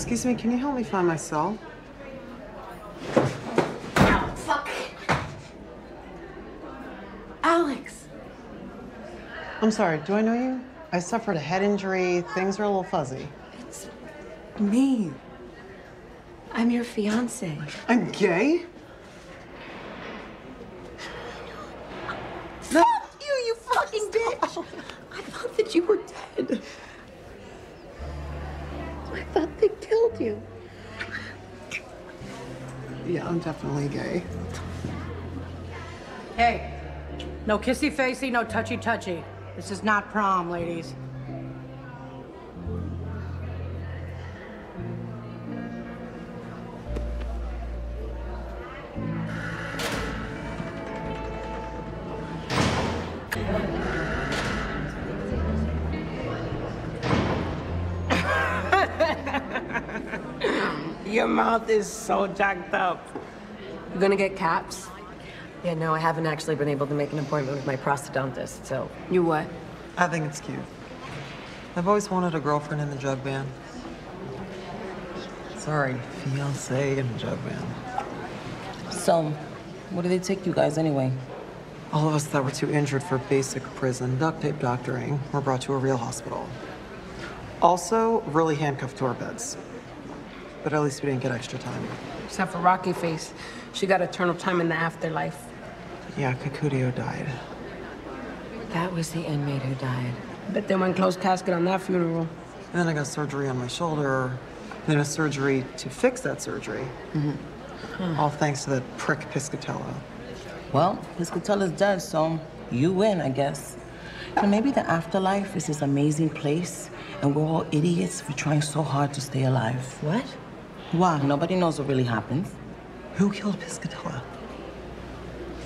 Excuse me, can you help me find my cell? Fuck. Alex. I'm sorry, do I know you? I suffered a head injury. Things are a little fuzzy. It's me. I'm your fiance. I'm gay? Fuck you, you fucking bitch! I thought that you were dead. I thought they killed you. Yeah, I'm definitely gay. Hey, no kissy facey, no touchy touchy. This is not prom, ladies. Your mouth is so jacked up. You gonna get caps? Yeah, no, I haven't actually been able to make an appointment with my prosthodontist, so. You what? I think it's cute. I've always wanted a girlfriend in the jug band. Sorry, fiance in the jug band. So, what did they take you guys anyway? All of us that were too injured for basic prison duct tape doctoring were brought to a real hospital. Also, really handcuffed to our beds. But at least we didn't get extra time. Except for Rocky Face. She got eternal time in the afterlife. Yeah, Kakudio died. That was the inmate who died. Bet they went closed casket on that funeral. And then I got surgery on my shoulder, then a surgery to fix that surgery. Mm-hmm. All thanks to that prick Piscatella. Well, Piscatella's dead, so you win, I guess. And maybe the afterlife is this amazing place, and we're all idiots for trying so hard to stay alive. What? Why? Nobody knows what really happened. Who killed Piscatella?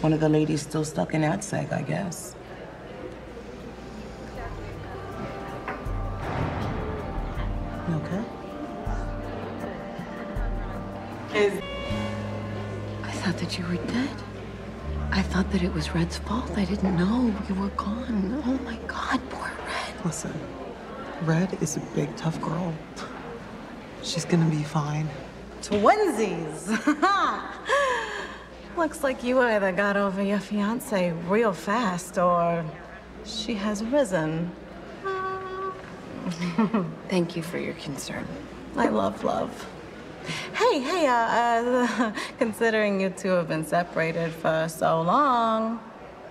One of the ladies still stuck in ADSEG, I guess. You okay? I thought that you were dead. I thought that it was Red's fault. I didn't know you were gone. Oh my god, poor Red. Listen, Red is a big, tough girl. She's gonna be fine. Twinsies! Looks like you either got over your fiance real fast or she has risen. Thank you for your concern. I love love. Hey, hey, uh, uh, considering you two have been separated for so long,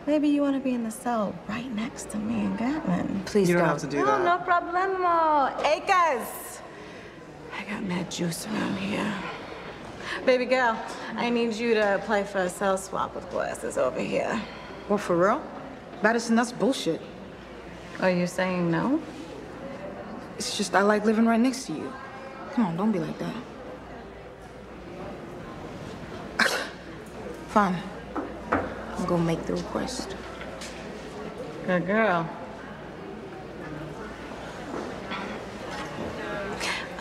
maybe you want to be in the cell right next to me and Gatlin. Please You don't don't. have to do No, that. no problemo. Acres. I got mad juice around here. Baby girl, I need you to play for a cell swap with glasses over here. What, for real? Madison, that's bullshit. Are you saying no? It's just I like living right next to you. Come on, don't be like that. Fine. I'm gonna make the request. Good girl.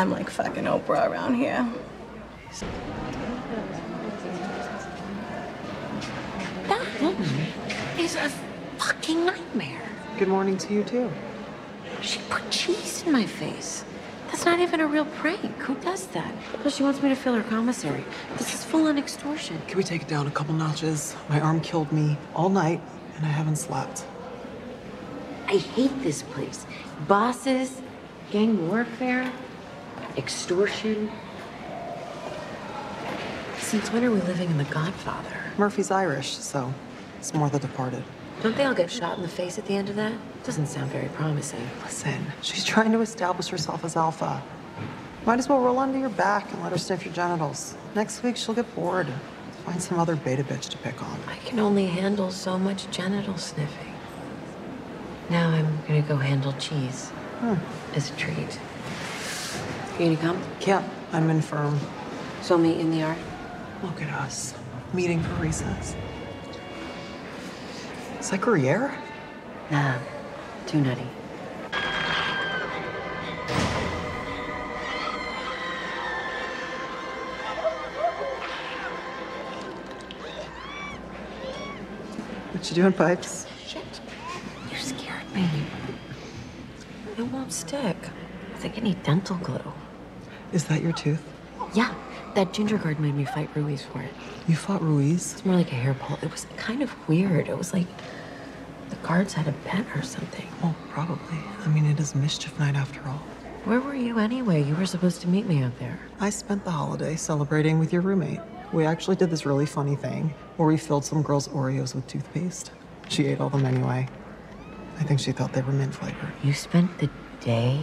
I'm like fucking Oprah around here. That woman is a fucking nightmare. Good morning to you, too. She put cheese in my face. That's not even a real prank. Who does that? Plus, she wants me to fill her commissary. This is full on extortion. Can we take it down a couple notches? My arm killed me all night, and I haven't slept. I hate this place. Bosses, gang warfare, extortion. Since when are we living in The Godfather? Murphy's Irish, so it's more the departed. Don't they all get shot in the face at the end of that? Doesn't sound very promising. Listen, she's trying to establish herself as alpha. Might as well roll onto your back and let her sniff your genitals. Next week, she'll get bored. Find some other beta bitch to pick on. I can only handle so much genital sniffing. Now I'm gonna go handle cheese hmm. as a treat. You gonna come? Can't. I'm infirm. Um, so meet in the yard. Look at us. Meeting for recess. Is that Gruyere? Nah, too nutty. What you doing, Pipes? Shit. You scared me. It won't stick. I think I need dental glue. Is that your tooth? Yeah, that ginger guard made me fight Ruiz for it. You fought Ruiz? It's more like a hair pull. It was kind of weird. It was like the guards had a bet or something. Well, probably. I mean, it is mischief night after all. Where were you anyway? You were supposed to meet me out there. I spent the holiday celebrating with your roommate. We actually did this really funny thing where we filled some girl's Oreos with toothpaste. She ate all them anyway. I think she thought they were mint flavored. You spent the day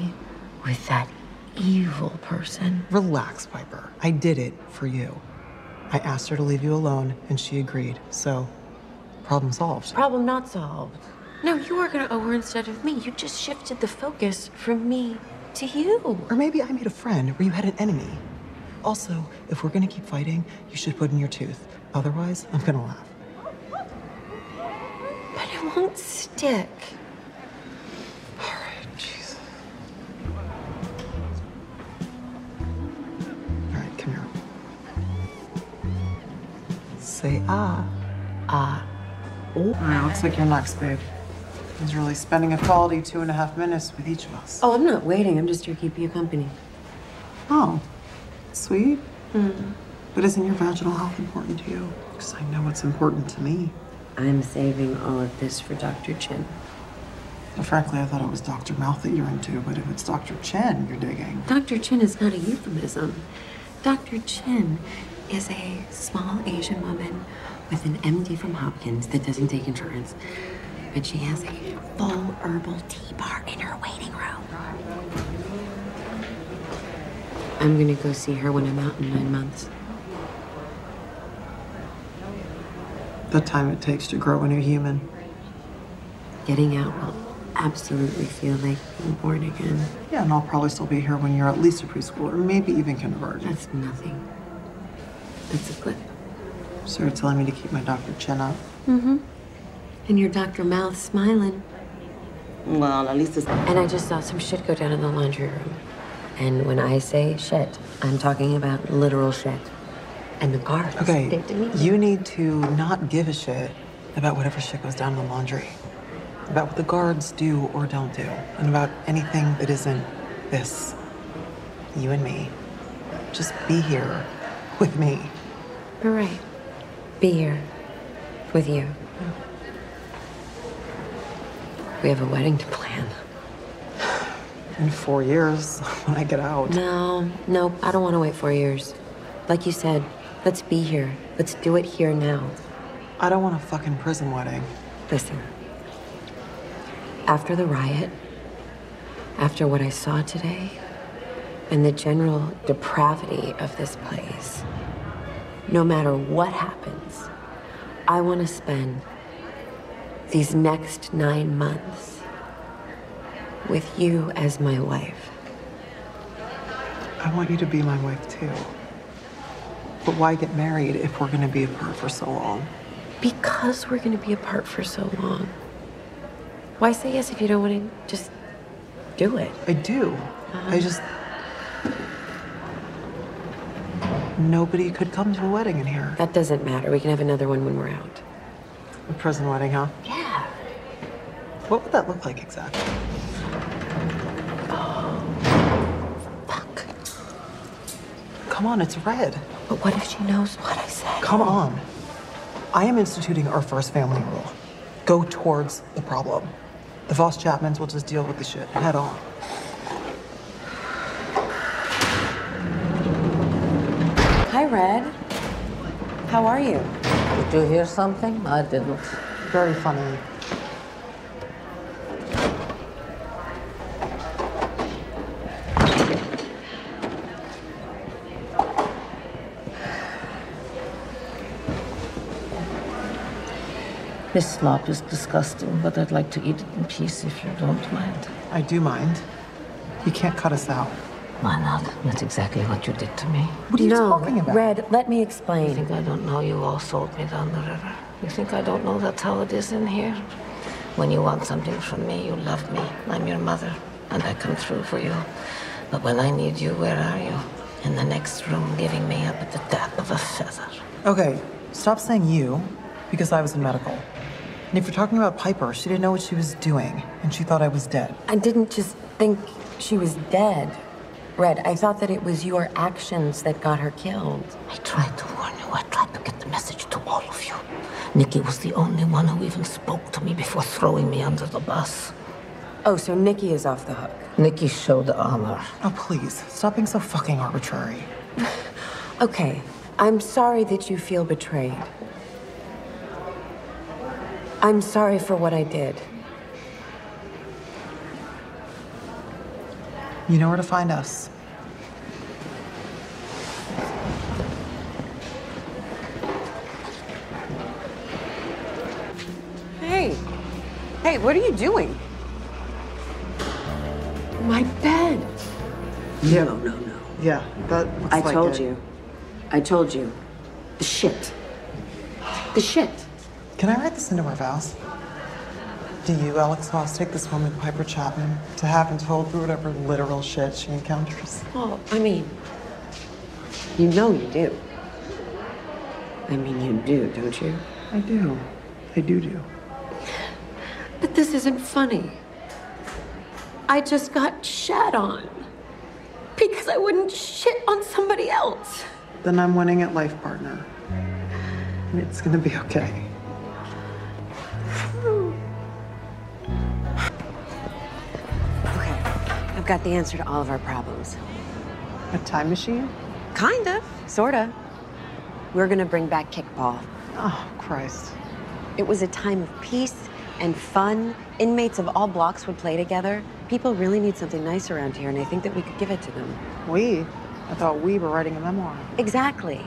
with that evil person. Relax, Piper. I did it for you. I asked her to leave you alone, and she agreed. So, problem solved. Problem not solved. No, you are gonna owe her instead of me. You just shifted the focus from me to you. Or maybe I made a friend where you had an enemy. Also, if we're gonna keep fighting, you should put in your tooth. Otherwise, I'm gonna laugh. But it won't stick. Say ah. Ah. oh. All right, looks like you're next, babe. He's really spending a quality two and a half minutes with each of us. Oh, I'm not waiting. I'm just here to keep you company. Oh, sweet. But isn't your vaginal health important to you? Because I know it's important to me. I'm saving all of this for Dr. Chin. And frankly, I thought it was Dr. Mouth that you're into, but if it's Dr. Chen you're digging. Dr. Chin is not a euphemism. Dr. Chin is a small Asian woman with an MD from Hopkins that doesn't take insurance. But she has a full herbal tea bar in her waiting room. I'm gonna go see her when I'm out in nine months. The time it takes to grow a new human. Getting out will absolutely feel like being born again. Yeah, and I'll probably still be here when you're at least a preschool or maybe even kindergarten. That's nothing. That's a blip. So you're telling me to keep my Dr. chin up? Mm-hmm. And your Dr. Mouth smiling. Well, at least it's. And I just saw some shit go down in the laundry room. And when I say shit, I'm talking about literal shit. And the guards. Okay, they didn't- you need to not give a shit about whatever shit goes down in the laundry. About what the guards do or don't do. And about anything that isn't this. You and me. Just be here with me. All right. Be here with you. We have a wedding to plan. In four years, when I get out. No, no, I don't want to wait four years. Like you said, let's be here. Let's do it here now. I don't want a fucking prison wedding. Listen. After the riot, after what I saw today, and the general depravity of this place, no matter what happens, I want to spend these next nine months with you as my wife. I want you to be my wife too. But why get married if we're gonna be apart for so long? Because we're going to be apart for so long. Why say yes if you don't want to just do it? I do. I uh-huh. just. Nobody could come to a wedding in here. That doesn't matter. We can have another one when we're out. A prison wedding, huh? Yeah. What would that look like exactly? Oh, Fuck. Come on, it's red. But what if she knows what I said? Come on. I am instituting our first family rule. Go towards the problem. The Vause Chapmans will just deal with the shit head on. Red. How are you? Did you hear something? I didn't. Very funny. This slop is disgusting, but I'd like to eat it in peace if you don't mind. I do mind. You can't cut us out. Why not? That's exactly what you did to me. What are you no, talking about? Red, let me explain. You think I don't know you all sold me down the river? You think I don't know that's how it is in here? When you want something from me, you love me. I'm your mother, and I come through for you. But when I need you, where are you? In the next room, giving me up at the tap of a feather. Okay, stop saying you, because I was in medical. And if you're talking about Piper, she didn't know what she was doing, and she thought I was dead. I didn't just think she was dead. Red, I thought that it was your actions that got her killed. I tried to warn you. I tried to get the message to all of you. Nikki was the only one who even spoke to me before throwing me under the bus. Oh, so Nikki is off the hook. Nikki showed the honor. Oh, please, stop being so fucking arbitrary. Okay, I'm sorry that you feel betrayed. I'm sorry for what I did. You know where to find us. Hey, hey, what are you doing? My bed. Yeah. No, no, no. Yeah, that looks I like told it. you. I told you. The shit. The shit. Can I write this into our vows? Do you, Alex Vause, take this woman, Piper Chapman, to have and told through whatever literal shit she encounters? Oh, I mean, you know you do. I mean, you do, don't you? I do. I do do. But this isn't funny. I just got shat on because I wouldn't shit on somebody else. Then I'm winning at life, partner. And it's gonna be okay. Okay, got the answer to all of our problems. A time machine? Kind of, sorta. We're gonna bring back kickball. Oh, Christ. It was a time of peace and fun. Inmates of all blocks would play together. People really need something nice around here, and I think that we could give it to them. We? I thought we were writing a memoir. Exactly.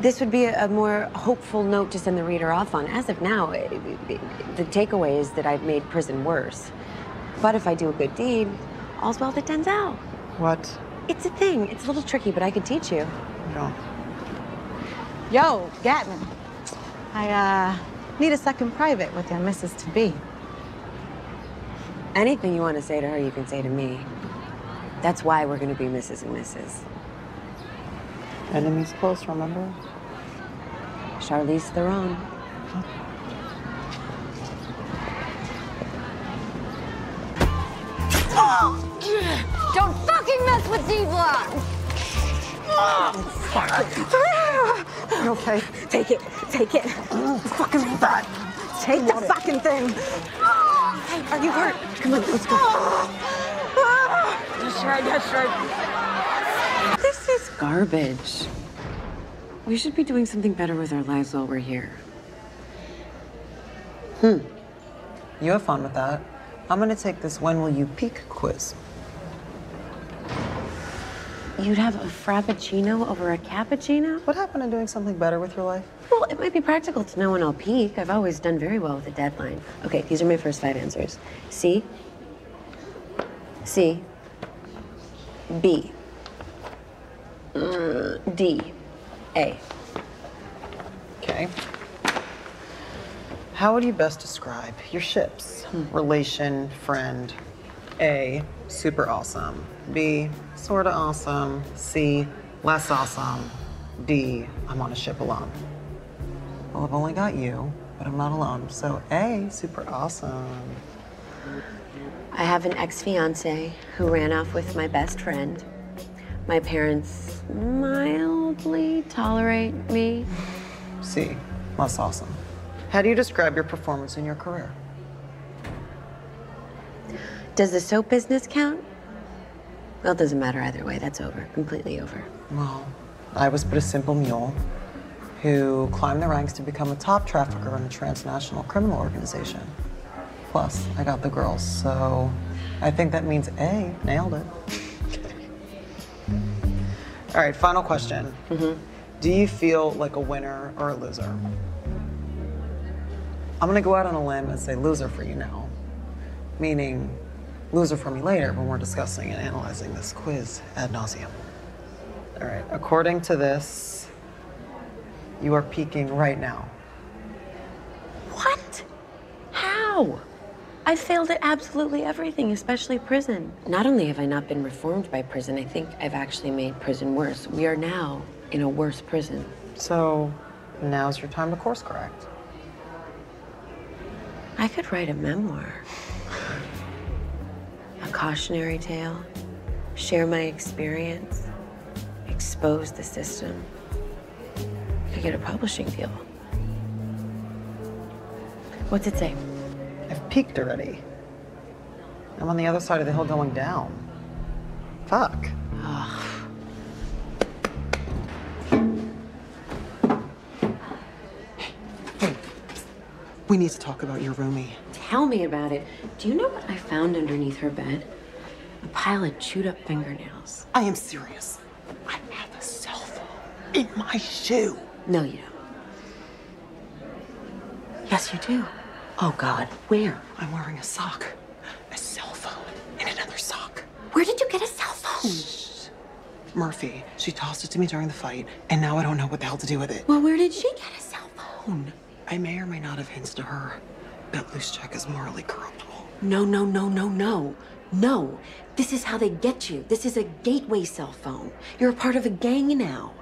This would be a, a more hopeful note to send the reader off on. As of now, it, it, the takeaway is that I've made prison worse. But if I do a good deed, all's well that ends out. What? It's a thing. It's a little tricky, but I could teach you. No. Yo, Gatman. I, uh, need a second private with your missus to be. Anything you want to say to her, you can say to me. That's why we're going to be Mrs. and Mrs. Enemies close, remember? Charlize Theron. Don't fucking mess with D-Block! You okay? Take it, take it. fucking that. Take the fucking thing. Are you hurt? Come on, let's go. That's right, that's right. This is garbage. We should be doing something better with our lives while we're here. Hmm. You have fun with that. I'm gonna take this when will you peak quiz. You'd have a frappuccino over a cappuccino? What happened to doing something better with your life? Well, it might be practical to know when I'll peak. I've always done very well with a deadline. Okay, these are my first five answers C, C, B, mm, Okay. How would you best describe your ships? Relation, friend. A, super awesome. B, sorta awesome. C, less awesome. D, I'm on a ship alone. Well, I've only got you, but I'm not alone. So A, super awesome. I have an ex fiance who ran off with my best friend. My parents mildly tolerate me. C, less awesome. How do you describe your performance in your career? Does the soap business count? Well, it doesn't matter either way. That's over. Completely over. Well, I was but a simple mule who climbed the ranks to become a top trafficker in a transnational criminal organization. Plus, I got the girls, so I think that means A, nailed it. All right, final question. Mm-hmm. Do you feel like a winner or a loser? I'm gonna go out on a limb and say loser for you now, meaning loser for me later when we're discussing and analyzing this quiz ad nauseum. All right, according to this, you are peaking right now. What? How? I failed at absolutely everything, especially prison. Not only have I not been reformed by prison, I think I've actually made prison worse. We are now in a worse prison. So now's your time to course correct. I could write a memoir. Cautionary tale share my experience, expose the system, I get a publishing deal. What's it say? I've peaked already. I'm on the other side of the hill going down. Fuck. We need to talk about your roomie. Tell me about it. Do you know what I found underneath her bed? A pile of chewed up fingernails. I am serious. I have a cell phone in my shoe. No, you don't. Yes, you do. Oh, God. Where? I'm wearing a sock, a cell phone, and another sock. Where did you get a cell phone? Murphy, she tossed it to me during the fight, and now I don't know what the hell to do with it. Well, where did she get a cell phone? I may or may not have hinted to her that Luschek is morally corruptible. No, no, no, no, no. No. This is how they get you. This is a gateway cell phone. You're a part of a gang now.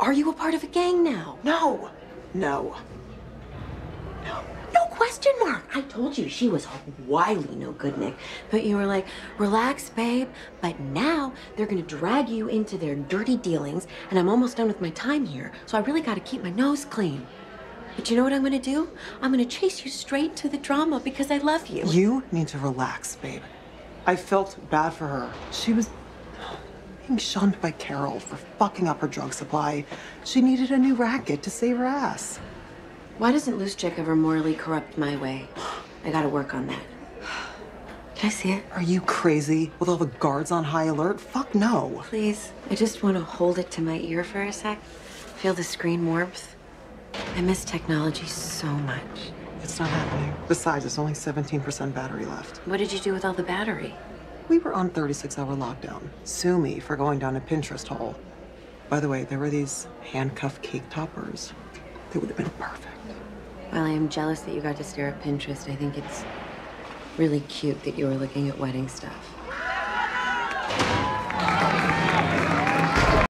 Are you a part of a gang now? No, no. No No question mark. I told you she was wily no good, Nick. But you were like, relax, babe. But now they're gonna drag you into their dirty dealings, and I'm almost done with my time here, so I really gotta keep my nose clean. But you know what I'm gonna do? I'm gonna chase you straight to the drama because I love you. You need to relax, babe. I felt bad for her. She was being shunned by Carol for fucking up her drug supply. She needed a new racket to save her ass. Why doesn't Luschek ever morally corrupt my way? I gotta work on that. Can I see it? Are you crazy? With all the guards on high alert? Fuck no. Please. I just want to hold it to my ear for a sec. Feel the screen warmth. I miss technology so much. It's not happening. Besides, it's only 17% battery left. What did you do with all the battery? We were on 36 hour lockdown. Sue me for going down a Pinterest hole. By the way, there were these handcuffed cake toppers. They would have been perfect. While I am jealous that you got to stare at Pinterest, I think it's really cute that you were looking at wedding stuff.